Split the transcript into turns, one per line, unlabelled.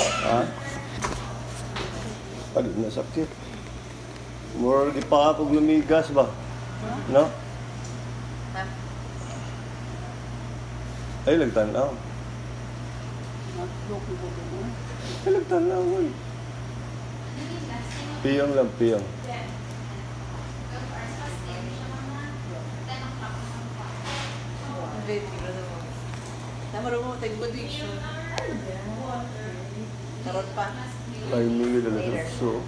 Ha? Pag nasakit. Moral di pa kung lumigas ba? No? Ay, lagtanaw. Lagtanaw, eh. Piyong lang, piyong.
Hindi, tignan mo. Namaro mo, tag-audition. Tarot pa.
Ay, mingi dala sa so.